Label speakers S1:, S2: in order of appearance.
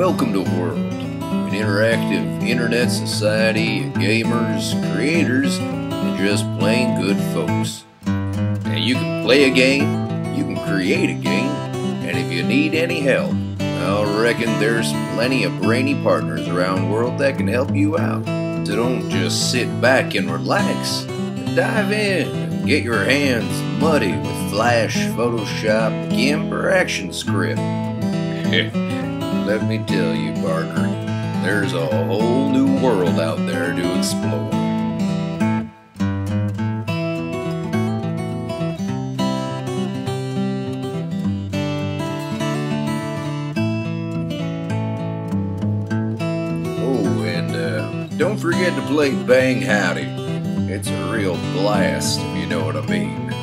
S1: Welcome to Whirled, an interactive internet society of gamers, creators, and just plain good folks. Now you can play a game, you can create a game, and if you need any help, I reckon there's plenty of brainy partners around Whirled that can help you out. So don't just sit back and relax. Dive in and get your hands muddy with Flash, Photoshop, GIMP, or ActionScript. Let me tell you, Barker, there's a whole new world out there to explore. Oh, and uh, don't forget to play Bang Howdy. It's a real blast, if you know what I mean.